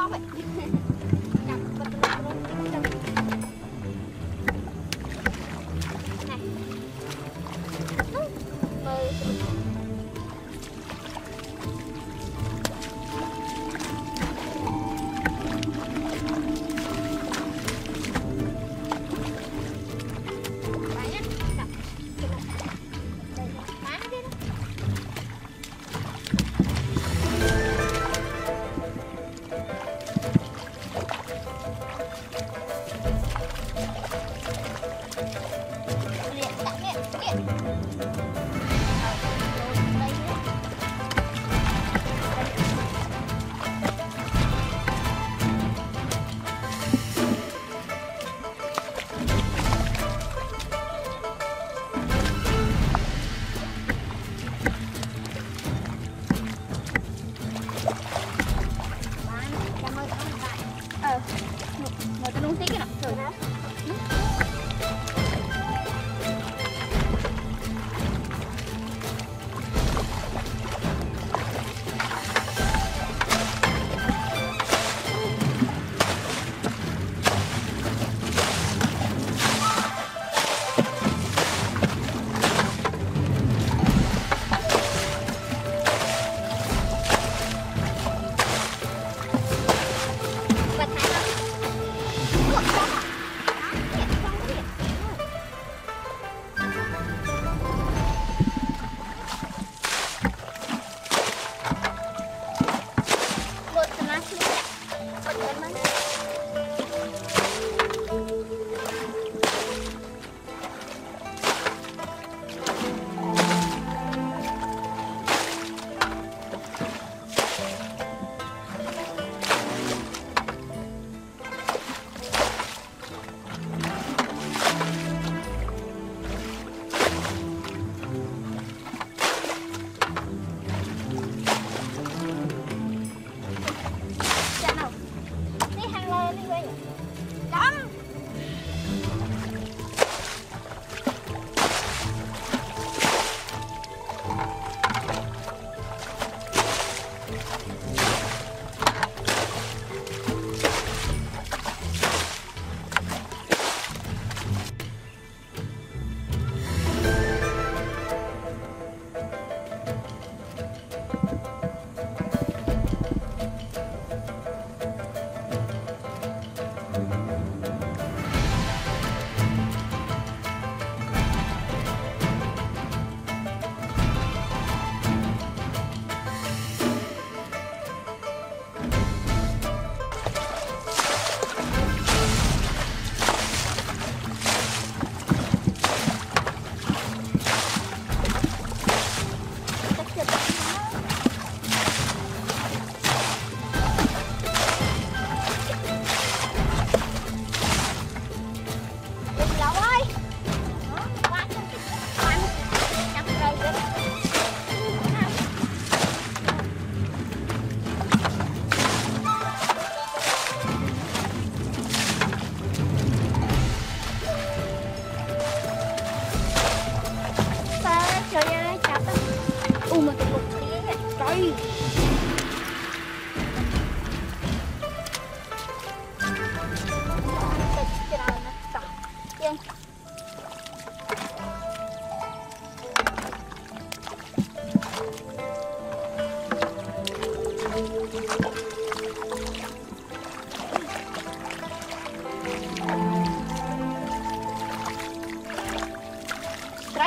off.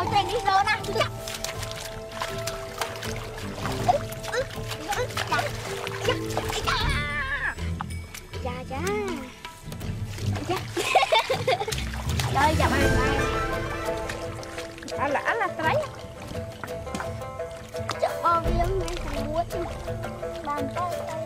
Rồi trên đi rồi nè. Dạ. Ứ, ứ, chơi dạ. Dạ, dạ. Dạ, dạ. Dạ. Rồi, dạ bạn bạn. Ala ala ngay thằng búa chứ. Bàn tay